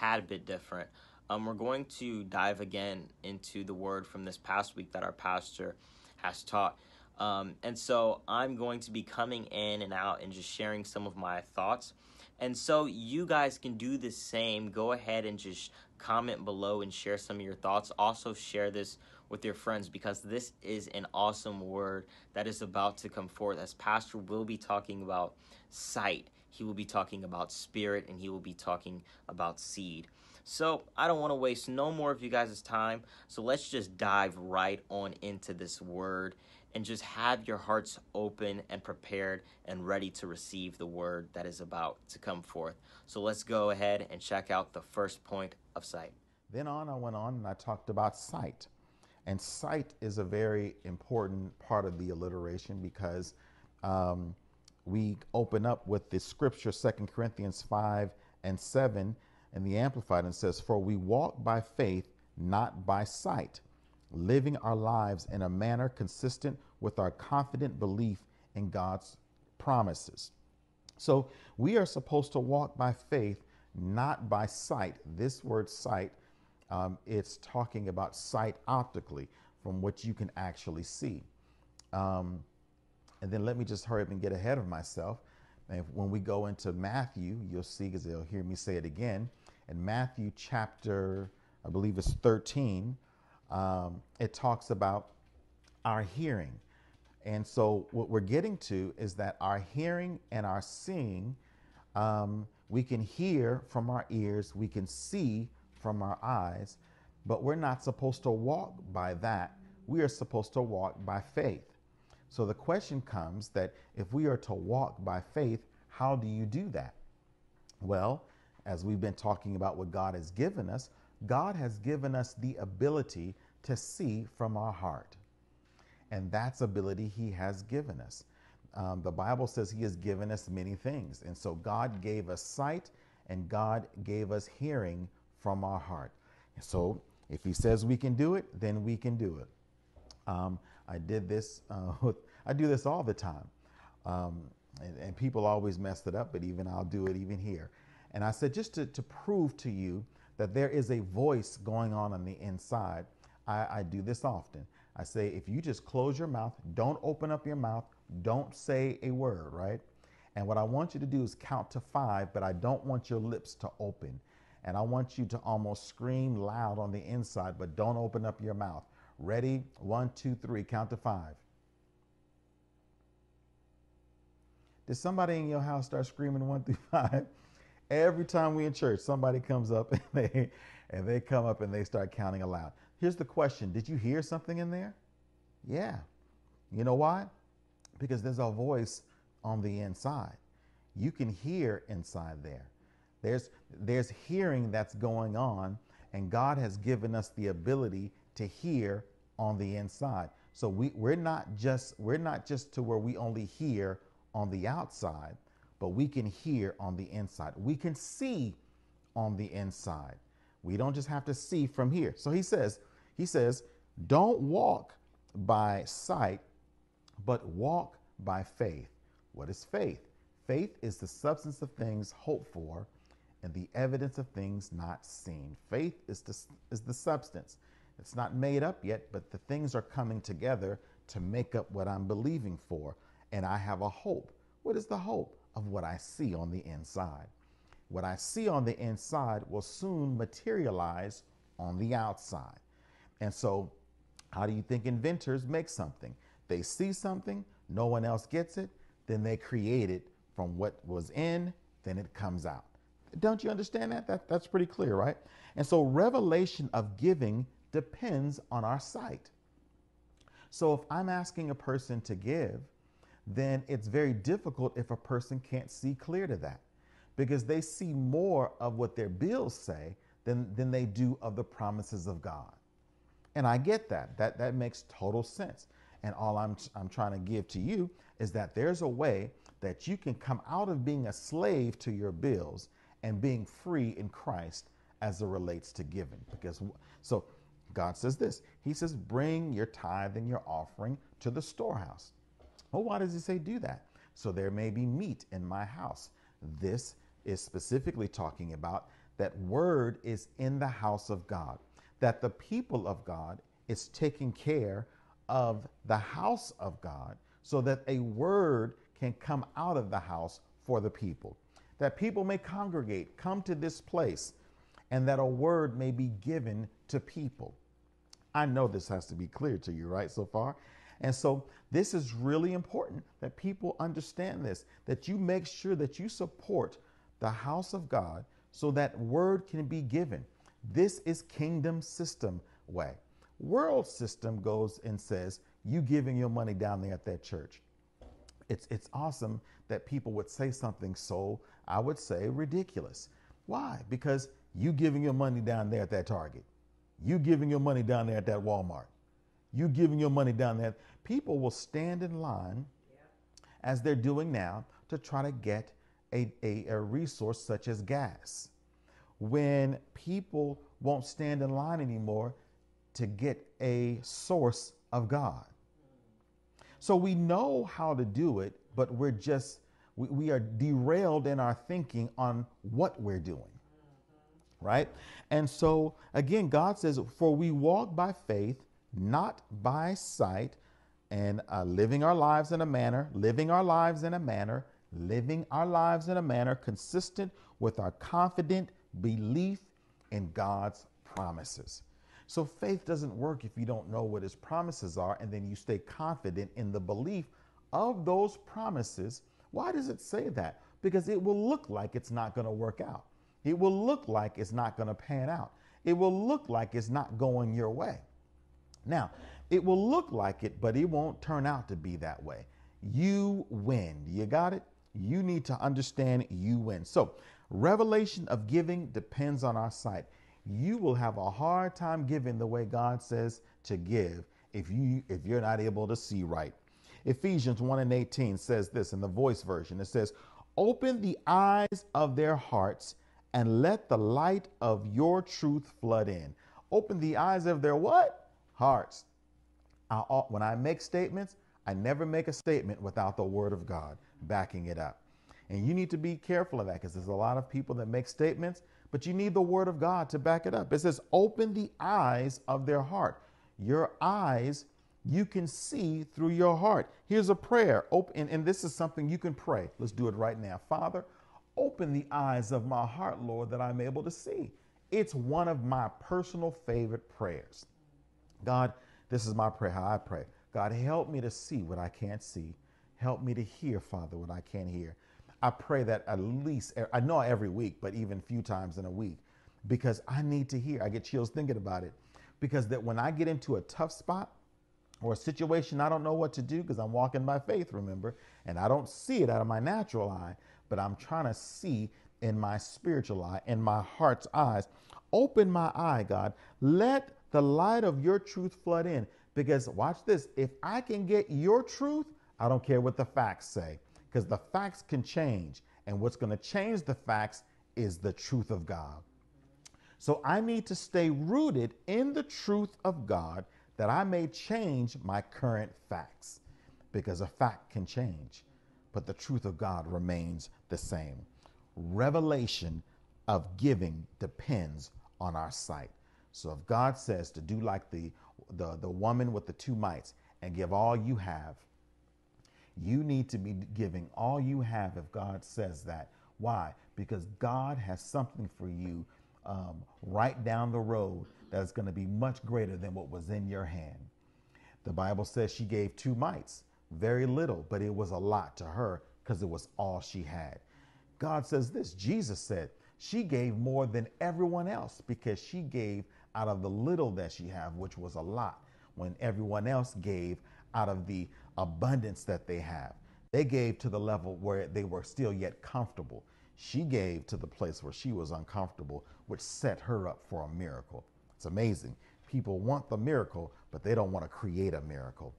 tad bit different. Um, we're going to dive again into the word from this past week that our pastor has taught. Um, and so I'm going to be coming in and out and just sharing some of my thoughts. And so you guys can do the same. Go ahead and just comment below and share some of your thoughts. Also, share this with your friends because this is an awesome word that is about to come forth. As Pastor will be talking about sight, he will be talking about spirit, and he will be talking about seed. So I don't want to waste no more of you guys' time. So let's just dive right on into this word and just have your hearts open and prepared and ready to receive the word that is about to come forth. So let's go ahead and check out the first point of sight. Then on, I went on and I talked about sight. And sight is a very important part of the alliteration because um, we open up with the scripture, 2 Corinthians 5 and 7, and the Amplified, and says, For we walk by faith, not by sight living our lives in a manner consistent with our confident belief in God's promises. So we are supposed to walk by faith, not by sight. This word sight, um, it's talking about sight optically from what you can actually see. Um, and then let me just hurry up and get ahead of myself. And when we go into Matthew, you'll see, because they'll hear me say it again. In Matthew chapter, I believe it's 13, um, it talks about our hearing. And so, what we're getting to is that our hearing and our seeing, um, we can hear from our ears, we can see from our eyes, but we're not supposed to walk by that. We are supposed to walk by faith. So, the question comes that if we are to walk by faith, how do you do that? Well, as we've been talking about what God has given us, God has given us the ability to see from our heart. And that's ability He has given us. Um, the Bible says He has given us many things. And so God gave us sight and God gave us hearing from our heart. So if He says we can do it, then we can do it. Um, I did this, uh, I do this all the time. Um, and, and, people always mess it up, but even I'll do it even here. And I said, just to, to prove to you that there is a voice going on on the inside, I, I do this often. I say, if you just close your mouth, don't open up your mouth, don't say a word, right? And what I want you to do is count to five, but I don't want your lips to open. And I want you to almost scream loud on the inside, but don't open up your mouth. Ready? One, two, three, count to five. Did somebody in your house start screaming one through five? Every time we in church, somebody comes up and they and they come up and they start counting aloud. Here's the question Did you hear something in there? Yeah. You know why? Because there's a voice on the inside. You can hear inside there. There's, there's hearing that's going on, and God has given us the ability to hear on the inside. So we, we're not just we're not just to where we only hear on the outside, but we can hear on the inside. We can see on the inside. We don't just have to see from here. So he says, he says, don't walk by sight, but walk by faith. What is faith? Faith is the substance of things hoped for and the evidence of things not seen. Faith is the, is the substance. It's not made up yet, but the things are coming together to make up what I'm believing for. And I have a hope. What is the hope? Of what I see on the inside. What I see on the inside will soon materialize on the outside. And so, how do you think inventors make something? They see something, no one else gets it, then they create it from what was in, then it comes out. Don't you understand that? that that's pretty clear, right? And so, revelation of giving depends on our sight. So, if I'm asking a person to give, then it's very difficult if a person can't see clear to that because they see more of what their bills say than, than they do of the promises of God. And I get that. That that makes total sense. And all I'm I'm trying to give to you is that there's a way that you can come out of being a slave to your bills and being free in Christ as it relates to giving. Because so God says this. He says, "Bring your tithe and your offering to the storehouse." Well, why does he say do that? So there may be meat in my house. This is specifically talking about that word is in the house of God, that the people of God is taking care of the house of God so that a word can come out of the house for the people, that people may congregate, come to this place, and that a word may be given to people. I know this has to be clear to you, right, so far? And so this is really important that people understand this, that you make sure that you support the house of God so that word can be given. This is kingdom system way. World system goes and says, you giving your money down there at that church. It's, it's awesome that people would say something so, I would say, ridiculous. Why? Because you giving your money down there at that Target. You giving your money down there at that Walmart. You giving your money down there. People will stand in line as they're doing now to try to get a, a, a resource such as gas. When people won't stand in line anymore to get a source of God. So we know how to do it, but we're just, we, we are derailed in our thinking on what we're doing. Right? And so again, God says, For we walk by faith, not by sight, and uh, living our lives in a manner, living our lives in a manner, living our lives in a manner consistent with our confident belief in God's promises. So faith doesn't work if you don't know what his promises are and then you stay confident in the belief of those promises. Why does it say that? Because it will look like it's not going to work out. It will look like it's not going to pan out. It will look like it's not going your way. Now, it will look like it, but it won't turn out to be that way. You win. You got it? You need to understand you win. So, revelation of giving depends on our sight you will have a hard time giving the way God says to give if you if you're not able to see right. Ephesians 1 and 18 says this in the voice version. It says, Open the eyes of their hearts and let the light of your truth flood in. Open the eyes of their what? Hearts. I, when I make statements, I never make a statement without the word of God backing it up. And you need to be careful of that because there's a lot of people that make statements but you need the word of God to back it up. It says, open the eyes of their heart. Your eyes, you can see through your heart. Here's a prayer. Open, and this is something you can pray. Let's do it right now. Father, open the eyes of my heart, Lord, that I'm able to see. It's one of my personal favorite prayers. God, this is my prayer, how I pray. God, help me to see what I can't see. Help me to hear, Father, what I can't hear. I pray that at least, I know every week, but even a few times in a week, because I need to hear. I get chills thinking about it. Because that when I get into a tough spot or a situation I don't know what to do, because I'm walking by faith, remember, and I don't see it out of my natural eye, but I'm trying to see in my spiritual eye, in my heart's eyes. Open my eye, God. Let the light of your truth flood in. Because watch this if I can get your truth, I don't care what the facts say because the facts can change. And what's going to change the facts is the truth of God. So I need to stay rooted in the truth of God that I may change my current facts because a fact can change, but the truth of God remains the same. Revelation of giving depends on our sight. So if God says to do like the, the, the woman with the two mites and give all you have, you need to be giving all you have if God says that. Why? Because God has something for you um, right down the road that's going to be much greater than what was in your hand. The Bible says she gave two mites, very little, but it was a lot to her because it was all she had. God says this Jesus said, she gave more than everyone else because she gave out of the little that she had, which was a lot, when everyone else gave out of the abundance that they have. They gave to the level where they were still yet comfortable. She gave to the place where she was uncomfortable, which set her up for a miracle. It's amazing. People want the miracle, but they don't want to create a miracle.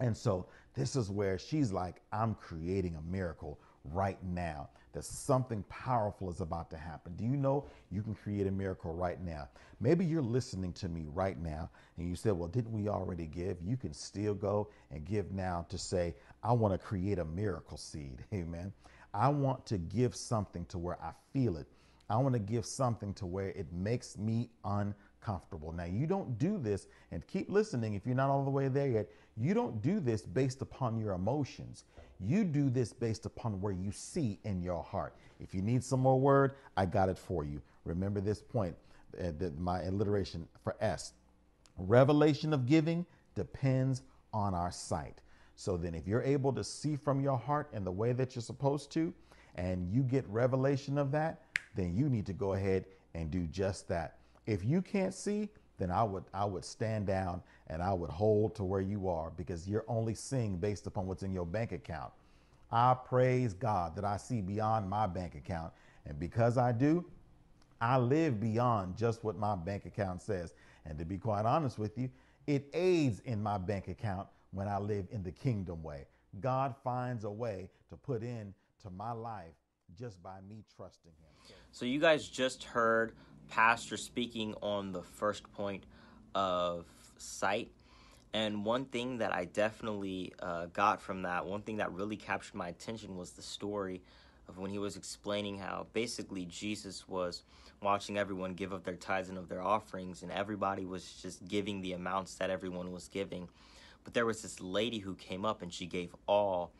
And so this is where she's like, I'm creating a miracle right now that something powerful is about to happen. Do you know you can create a miracle right now? Maybe you're listening to me right now and you said, Well, didn't we already give? You can still go and give now to say, I want to create a miracle seed. Amen. I want to give something to where I feel it. I want to give something to where it makes me uncomfortable. Now, you don't do this, and keep listening if you're not all the way there yet. You don't do this based upon your emotions. You do this based upon where you see in your heart. If you need some more word, I got it for you. Remember this point, uh, my alliteration for S. Revelation of giving depends on our sight. So then, if you're able to see from your heart in the way that you're supposed to, and you get revelation of that, then you need to go ahead and do just that. If you can't see, then I would I would stand down and I would hold to where you are because you're only seeing based upon what's in your bank account. I praise God that I see beyond my bank account. And because I do, I live beyond just what my bank account says. And to be quite honest with you, it aids in my bank account when I live in the kingdom way. God finds a way to put in to my life just by me trusting him. So you guys just heard pastor speaking on the first point of sight and one thing that I definitely uh, got from that, one thing that really captured my attention was the story of when he was explaining how basically Jesus was watching everyone give up their tithes and of their offerings, and everybody was just giving the amounts that everyone was giving. But there was this lady who came up and she gave all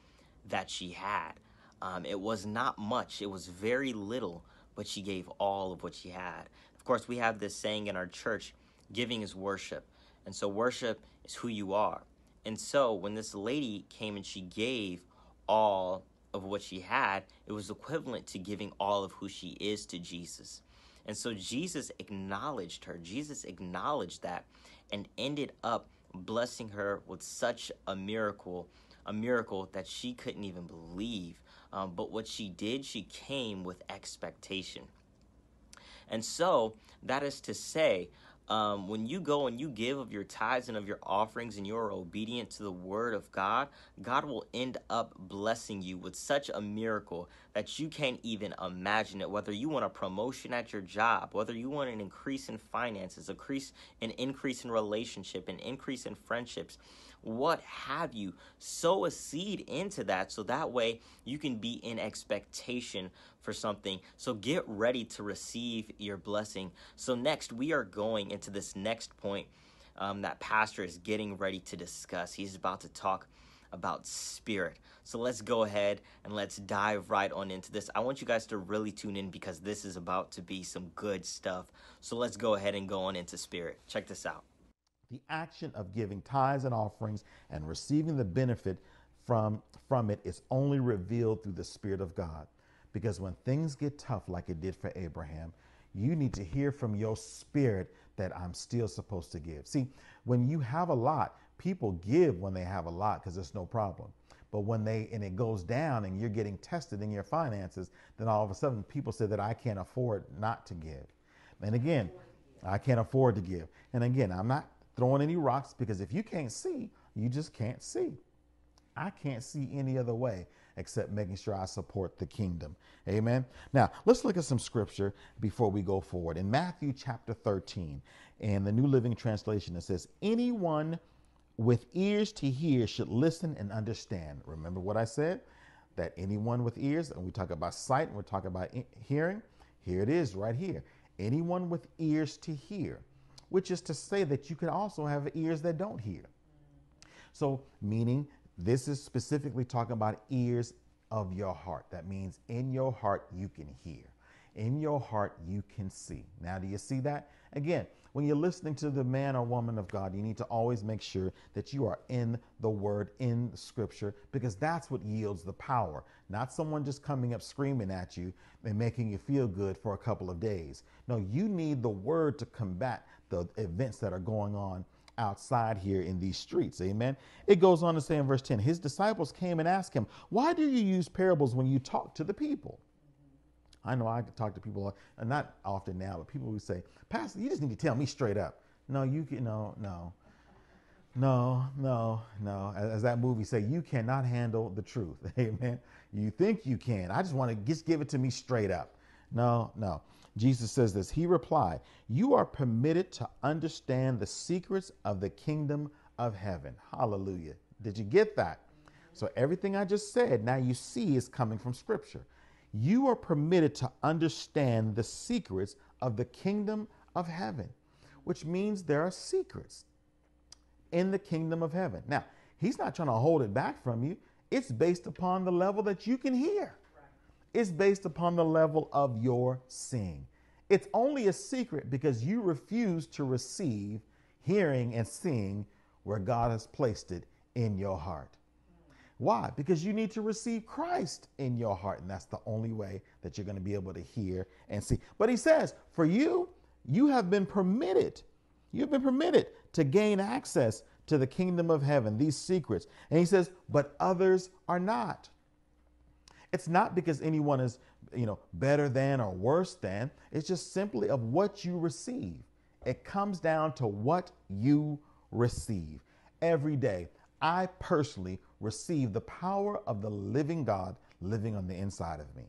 that she had. Um, it was not much, it was very little, but she gave all of what she had. Of course, we have this saying in our church giving is worship. And so worship is who you are. And so when this lady came and she gave all of what she had, it was equivalent to giving all of who she is to Jesus. And so Jesus acknowledged her. Jesus acknowledged that and ended up blessing her with such a miracle, a miracle that she couldn't even believe. Um, but what she did, she came with expectation. And so that is to say, um, when you go and you give of your tithes and of your offerings and you are obedient to the word of God, God will end up blessing you with such a miracle that you can't even imagine it. Whether you want a promotion at your job, whether you want an increase in finances, increase an increase in relationship, an increase in friendships, what have you. Sow a seed into that so that way you can be in expectation for something. So get ready to receive your blessing. So, next, we are going into this next point um, that Pastor is getting ready to discuss. He's about to talk about spirit. So let's go ahead and let's dive right on into this. I want you guys to really tune in because this is about to be some good stuff. So let's go ahead and go on into spirit. Check this out. The action of giving tithes and offerings and receiving the benefit from, from it is only revealed through the Spirit of God. Because when things get tough, like it did for Abraham, you need to hear from your spirit that I'm still supposed to give. See, when you have a lot, people give when they have a lot because there's no problem. But when they and it goes down and you're getting tested in your finances, then all of a sudden people say that I can't afford not to give. And again, I can't afford to give. And again, I'm not throwing any rocks because if you can't see, you just can't see. I can't see any other way except making sure I support the kingdom. Amen. Now, let's look at some scripture before we go forward. In Matthew chapter 13, in the New Living Translation, it says, Anyone with ears to hear should listen and understand. Remember what I said? That anyone with ears, and we talk about sight and we're talking about hearing. Here it is right here. Anyone with ears to hear which is to say that you can also have ears that don't hear. So, meaning this is specifically talking about ears of your heart. That means in your heart you can hear, in your heart you can see. Now, do you see that? Again, when you're listening to the man or woman of God, you need to always make sure that you are in the word, in scripture, because that's what yields the power. Not someone just coming up screaming at you and making you feel good for a couple of days. No, you need the word to combat the events that are going on outside here in these streets. Amen. It goes on to say in verse 10 His disciples came and asked him, Why do you use parables when you talk to the people? I know I talk to people, uh, and not often now, but people who say, Pastor, you just need to tell me straight up. No, you can, no, no, no, no, no. As, as that movie say, you cannot handle the truth. Amen. You think you can. I just want to just give it to me straight up. No, no. Jesus says this. He replied, You are permitted to understand the secrets of the kingdom of heaven. Hallelujah. Did you get that? So everything I just said, now you see is coming from scripture. You are permitted to understand the secrets of the kingdom of heaven, which means there are secrets in the kingdom of heaven. Now, he's not trying to hold it back from you. It's based upon the level that you can hear. It's based upon the level of your seeing. It's only a secret because you refuse to receive hearing and seeing where God has placed it in your heart. Why? Because you need to receive Christ in your heart. And that's the only way that you're going to be able to hear and see. But he says, for you, you have been permitted, you've been permitted to gain access to the kingdom of heaven, these secrets. And he says, but others are not. It's not because anyone is, you know, better than or worse than. It's just simply of what you receive. It comes down to what you receive every day. I personally receive the power of the living God living on the inside of me.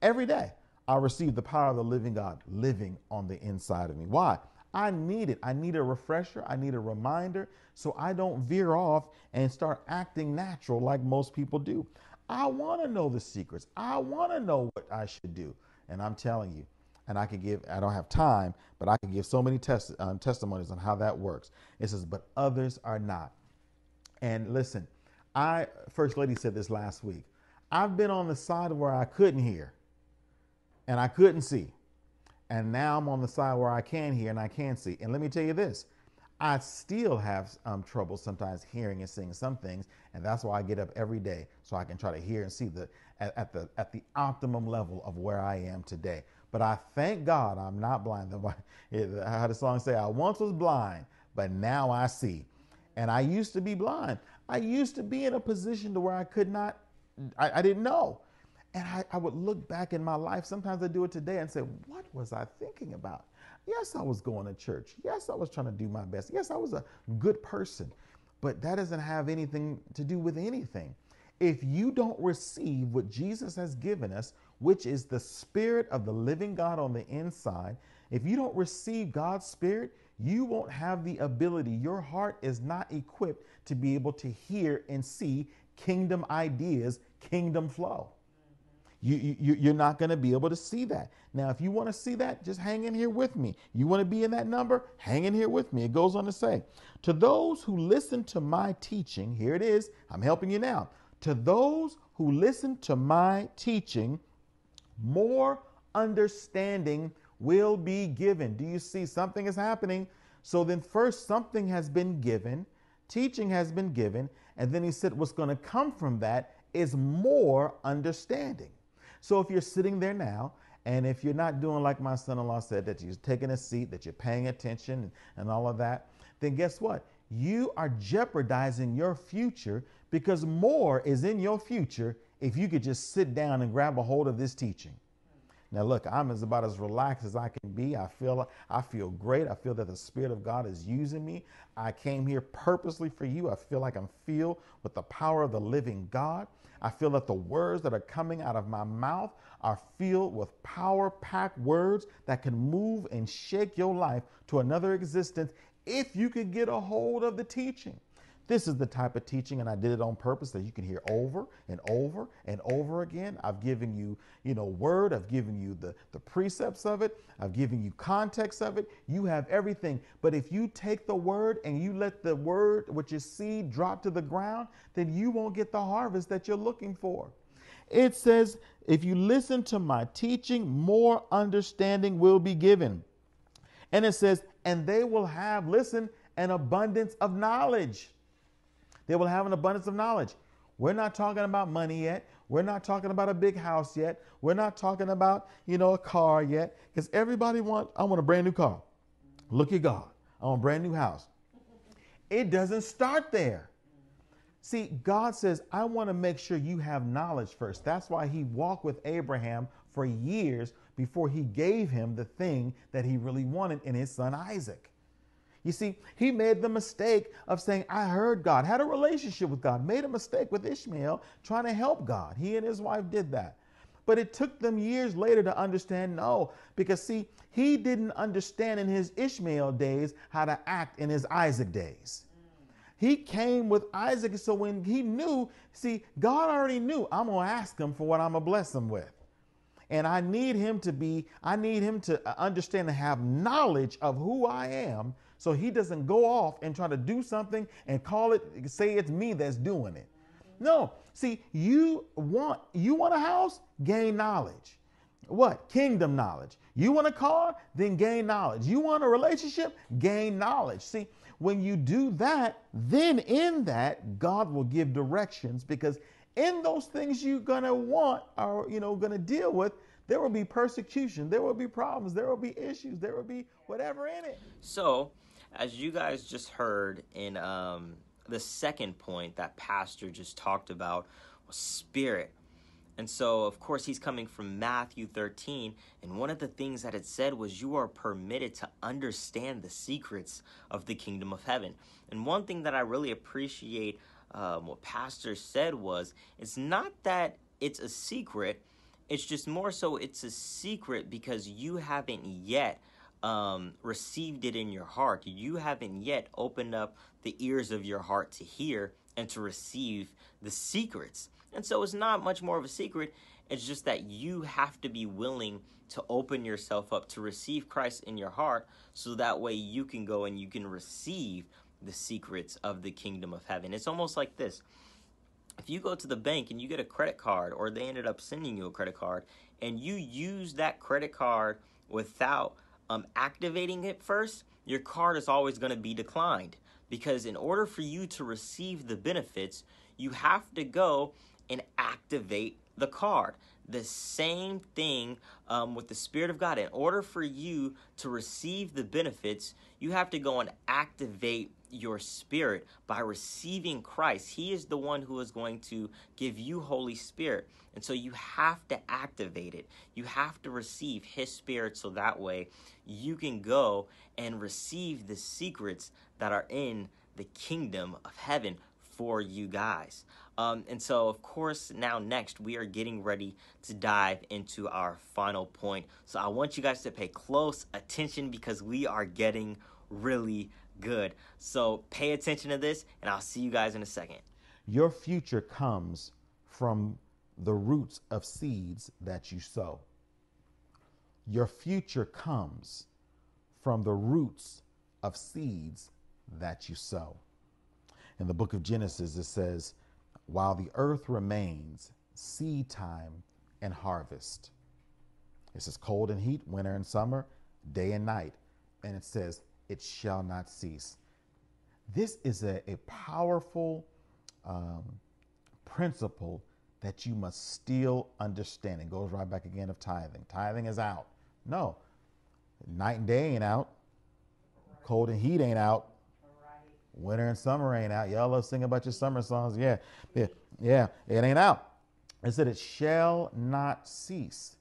Every day, I receive the power of the living God living on the inside of me. Why? I need it. I need a refresher. I need a reminder so I don't veer off and start acting natural like most people do. I want to know the secrets. I want to know what I should do. And I'm telling you, and I could give, I don't have time, but I could give so many test, um, testimonies on how that works. It says, but others are not. And listen, I, First Lady said this last week. I've been on the side where I couldn't hear and I couldn't see. And now I'm on the side where I can hear and I can see. And let me tell you this I still have um, trouble sometimes hearing and seeing some things, and that's why I get up every day so I can try to hear and see the at, at, the at the optimum level of where I am today. But I thank God I'm not blind. Had a song say, "I once was blind, but now I see." And I used to be blind. I used to be in a position to where I could not, I, I didn't know. And I, I would look back in my life. Sometimes I do it today and say, What was I thinking about? Yes, I was going to church. Yes, I was trying to do my best. Yes, I was a good person. But that doesn't have anything to do with anything. If you don't receive what Jesus has given us, which is the Spirit of the living God on the inside, if you don't receive God's Spirit, you won't have the ability. Your heart is not equipped to be able to hear and see kingdom ideas, kingdom flow. You, you, you're not going to be able to see that. Now, if you want to see that, just hang in here with me. You want to be in that number? Hang in here with me. It goes on to say, To those who listen to my teaching, here it is, I'm helping you now. To those who listen to my teaching, more understanding will be given. Do you see something is happening? So then, first, something has been given, teaching has been given, and then he said, What's going to come from that is more understanding. So if you're sitting there now, and if you're not doing like my son in law said, that you're taking a seat, that you're paying attention, and, and all of that, then guess what? You are jeopardizing your future because more is in your future if you could just sit down and grab a hold of this teaching. Now, look, I'm as about as relaxed as I can be. I feel I feel great. I feel that the Spirit of God is using me. I came here purposely for you. I feel like I'm filled with the power of the living God. I feel that the words that are coming out of my mouth are filled with power packed words that can move and shake your life to another existence if you could get a hold of the teaching. This is the type of teaching, and I did it on purpose that you can hear over and over and over again. I've given you, you know, word. I've given you the, the precepts of it. I've given you context of it. You have everything. But if you take the word and you let the word, which is seed, drop to the ground, then you won't get the harvest that you're looking for. It says, if you listen to my teaching, more understanding will be given. And it says, and they will have, listen, an abundance of knowledge. They will have an abundance of knowledge. We're not talking about money yet. We're not talking about a big house yet. We're not talking about, you know, a car yet. Because everybody wants, I want a brand new car. Look at God. I want a brand new house. It doesn't start there. See, God says, I want to make sure you have knowledge first. That's why he walked with Abraham for years before he gave him the thing that he really wanted in his son Isaac. You see, he made the mistake of saying, I heard God, had a relationship with God, made a mistake with Ishmael trying to help God. He and his wife did that. But it took them years later to understand no, because see, he didn't understand in his Ishmael days how to act in his Isaac days. He came with Isaac, so when he knew, see, God already knew, I'm to ask him for what I'm to bless him with. And I need him to be, I need him to uh, understand and have knowledge of who I am so he doesn't go off and try to do something and call it, say it's me that's doing it. No, see, you want you want a house, gain knowledge. What? Kingdom knowledge. You want a car, then gain knowledge. You want a relationship, gain knowledge. See, when you do that, then in that, God will give directions because in those things you're gonna want or you know gonna deal with, there will be persecution, there will be problems, there will be issues, there will be whatever in it. So, as you guys just heard in um, the second point that Pastor just talked about was spirit. And so, of course, he's coming from Matthew 13. And one of the things that it said was, You are permitted to understand the secrets of the kingdom of heaven. And one thing that I really appreciate um, what Pastor said was, It's not that it's a secret, it's just more so it's a secret because you haven't yet um, received it in your heart. You haven't yet opened up the ears of your heart to hear and to receive the secrets. And so it's not much more of a secret. It's just that you have to be willing to open yourself up to receive Christ in your heart so that way you can go and you can receive the secrets of the kingdom of heaven. It's almost like this. If you go to the bank and you get a credit card or they ended up sending you a credit card and you use that credit card without um, activating it first, your card is always going to be declined. Because in order for you to receive the benefits, you have to go and activate the card. The same thing um, with the Spirit of God. In order for you to receive the benefits, you have to go and activate your spirit by receiving Christ. He is the one who is going to give you Holy Spirit. And so you have to activate it. You have to receive His Spirit so that way you can go and receive the secrets that are in the kingdom of heaven for you guys. Um, and so, of course, now next we are getting ready to dive into our final point. So I want you guys to pay close attention because we are getting really good. So pay attention to this, and I'll see you guys in a second. Your future comes from the roots of seeds that you sow. Your future comes from the roots of seeds that you sow. In the book of Genesis, it says, While the earth remains, seed time and harvest. It says cold and heat, winter and summer, day and night. And it says, It shall not cease. This is a, a powerful um, principle that you must still understand. It goes right back again of tithing. Tithing is out. No, night and day ain't out. Cold and heat ain't out. Winter and summer ain't out. Y'all love singing about your summer songs. Yeah, yeah, yeah. It ain't out. It said it shall not cease.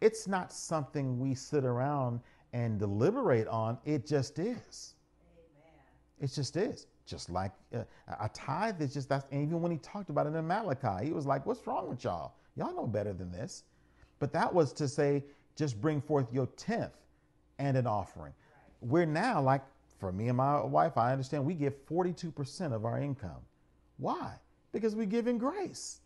It's not something we sit around and deliberate on. It just is. Amen. It just is. Just like uh, a tithe is just that. even when he talked about it in Malachi, he was like, "What's wrong with y'all? Y'all know better than this." But that was to say, just bring forth your tenth and an offering. Right. We're now like for me and my wife, I understand we give 42% of our income. Why? Because we give in grace.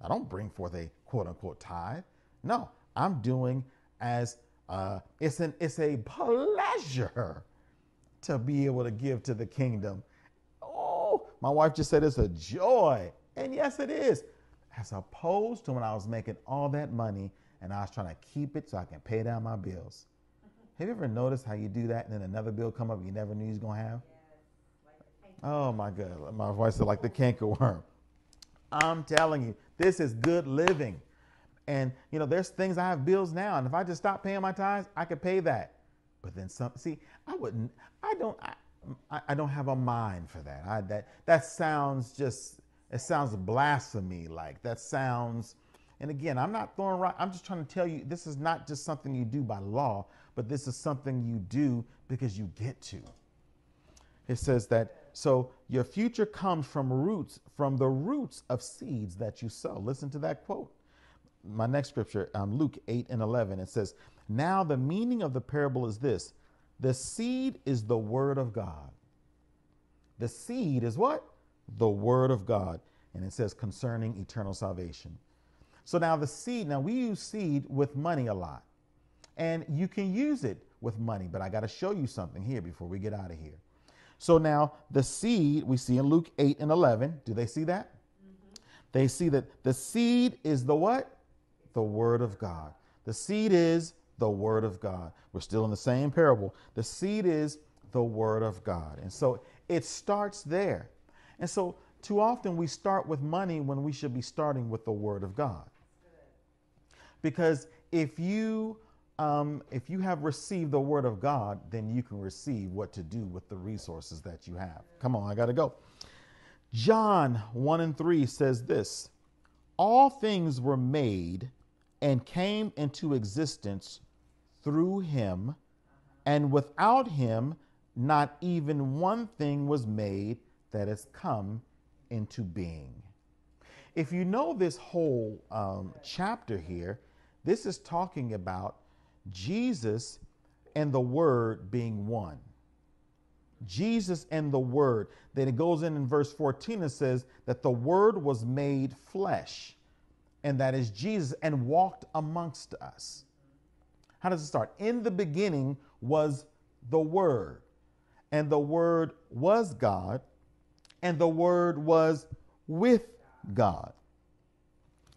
I don't bring forth a quote unquote tithe. No, I'm doing as uh, it's an it's a pleasure to be able to give to the kingdom. Oh, my wife just said it's a joy. And yes, it is. As opposed to when I was making all that money and I was trying to keep it so I can pay down my bills. Have you ever noticed how you do that and then another bill come up you never knew you was gonna have? oh my God, my wife said like the cankerworm. I'm telling you, this is good living. And you know, there's things I have bills now, and if I just stop paying my tithes, I could pay that. But then some. See, I wouldn't. I don't. I, I don't have a mind for that. I, that that sounds just. It sounds blasphemy. Like that sounds. And again, I'm not throwing right. I'm just trying to tell you this is not just something you do by law, but this is something you do because you get to. It says that so your future comes from roots, from the roots of seeds that you sow. Listen to that quote. My next scripture, um, Luke 8 and 11, it says, Now the meaning of the parable is this the seed is the word of God. The seed is what? The word of God. And it says concerning eternal salvation. So now the seed, now we use seed with money a lot. And you can use it with money, but I got to show you something here before we get out of here. So now the seed we see in Luke 8 and 11, do they see that? Mm-hmm. They see that the seed is the what? The word of God. The seed is the word of God. We're still in the same parable. The seed is the word of God. And so it starts there. And so too often we start with money when we should be starting with the word of God. Because if you um, if you have received the word of God, then you can receive what to do with the resources that you have. Come on, I got to go. John 1 and 3 says this All things were made and came into existence through him, and without him, not even one thing was made that has come into being. If you know this whole um, chapter here, this is talking about Jesus and the Word being one. Jesus and the Word. Then it goes in in verse 14 and says that the Word was made flesh, and that is Jesus, and walked amongst us. How does it start? In the beginning was the Word, and the Word was God, and the Word was with God.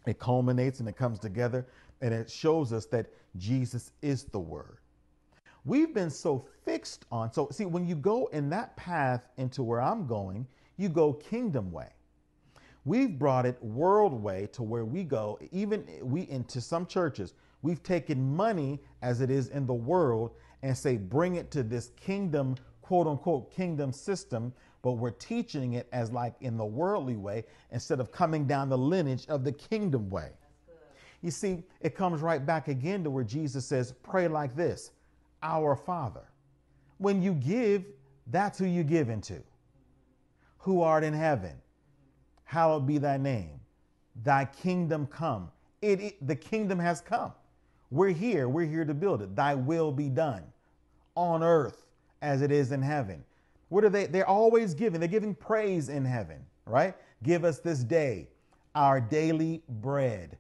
It culminates and it comes together, and it shows us that Jesus is the Word. We've been so fixed on, so see, when you go in that path into where I'm going, you go kingdom way. We've brought it world way to where we go, even we into some churches, we've taken money as it is in the world and say, bring it to this kingdom, quote unquote, kingdom system, but we're teaching it as like in the worldly way instead of coming down the lineage of the kingdom way. You see, it comes right back again to where Jesus says, Pray like this Our Father. When you give, that's who you give into. Who art in heaven, hallowed be thy name. Thy kingdom come. It, it, the kingdom has come. We're here. We're here to build it. Thy will be done on earth as it is in heaven. What are they? They're always giving. They're giving praise in heaven, right? Give us this day our daily bread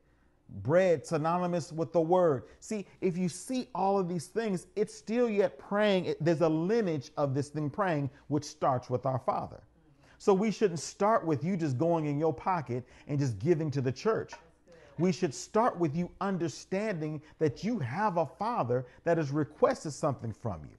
bread synonymous with the word. See, if you see all of these things, it's still yet praying. There's a lineage of this thing praying, which starts with our Father. So we shouldn't start with you just going in your pocket and just giving to the church. We should start with you understanding that you have a Father that has requested something from you.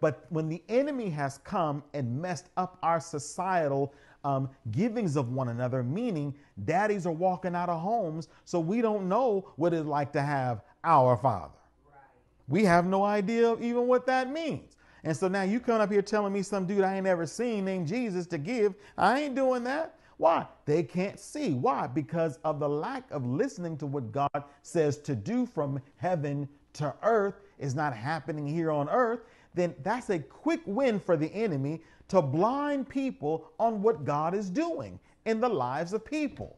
But when the enemy has come and messed up our societal um, givings of one another, meaning daddies are walking out of homes, so we don't know what it's like to have our father. Right. We have no idea even what that means. And so now you come up here telling me some dude I ain't ever seen named Jesus to give. I ain't doing that. Why? They can't see. Why? Because of the lack of listening to what God says to do from heaven to earth is not happening here on earth. Then that's a quick win for the enemy to blind people on what God is doing in the lives of people.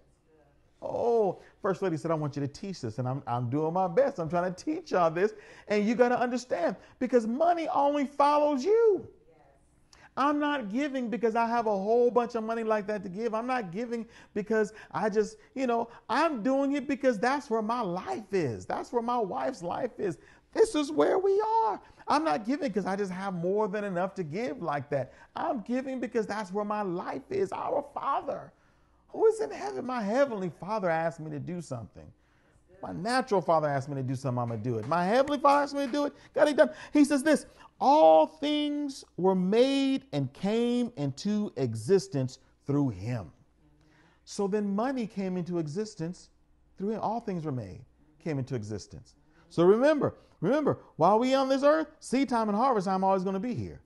Oh, First Lady said, I want you to teach this, and I'm, I'm doing my best. I'm trying to teach y'all this, and you got to understand because money only follows you. I'm not giving because I have a whole bunch of money like that to give. I'm not giving because I just, you know, I'm doing it because that's where my life is. That's where my wife's life is. This is where we are. I'm not giving because I just have more than enough to give like that. I'm giving because that's where my life is. Our Father who is in heaven, my heavenly Father asked me to do something. My natural father asked me to do something, I'm going to do it. My heavenly father asked me to do it, got it done. He says this all things were made and came into existence through him. So then money came into existence through him. All things were made, came into existence. So remember, remember, while we on this earth, seed time and harvest time I'm always going to be here.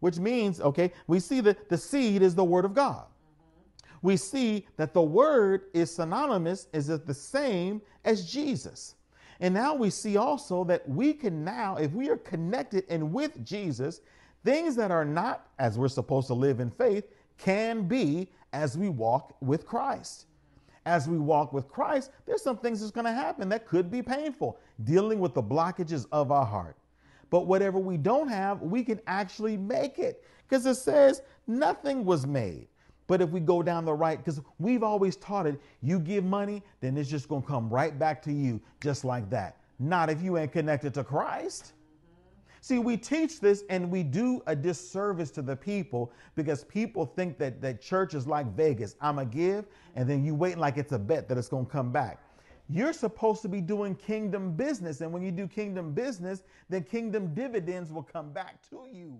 Which means, okay, we see that the seed is the word of God. We see that the word is synonymous, is it the same as Jesus. And now we see also that we can now, if we are connected and with Jesus, things that are not as we're supposed to live in faith can be as we walk with Christ as we walk with Christ, there's some things that's going to happen that could be painful, dealing with the blockages of our heart. But whatever we don't have, we can actually make it because it says nothing was made But if we go down the right, because we've always taught it, you give money, then it's just going to come right back to you just like that. Not if you ain't connected to Christ. See, we teach this and we do a disservice to the people because people think that, that church is like Vegas. I'm going to give, and then you wait like it's a bet that it's going to come back. You're supposed to be doing kingdom business. And when you do kingdom business, then kingdom dividends will come back to you.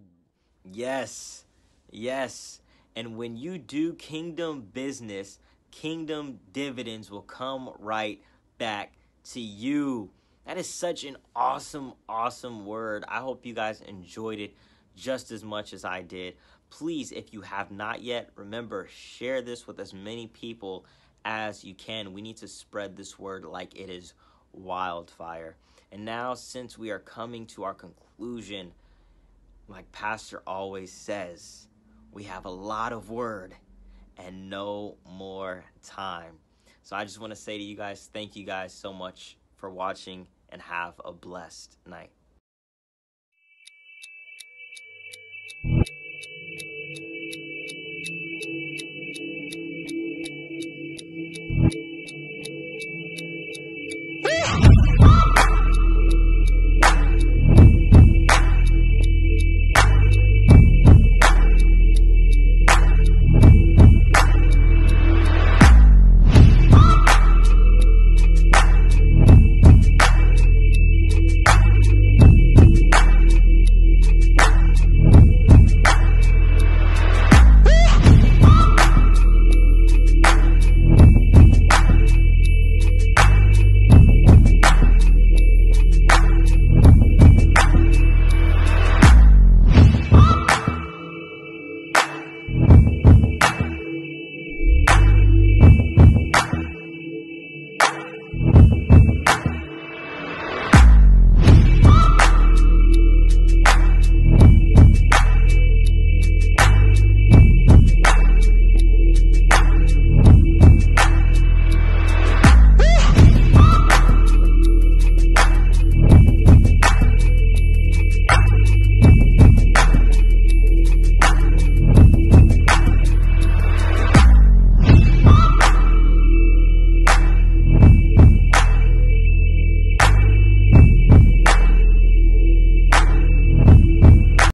Yes, yes. And when you do kingdom business, kingdom dividends will come right back to you. That is such an awesome, awesome word. I hope you guys enjoyed it just as much as I did. Please, if you have not yet, remember, share this with as many people as you can. We need to spread this word like it is wildfire. And now, since we are coming to our conclusion, like Pastor always says, we have a lot of word and no more time. So I just want to say to you guys, thank you guys so much for watching and have a blessed night.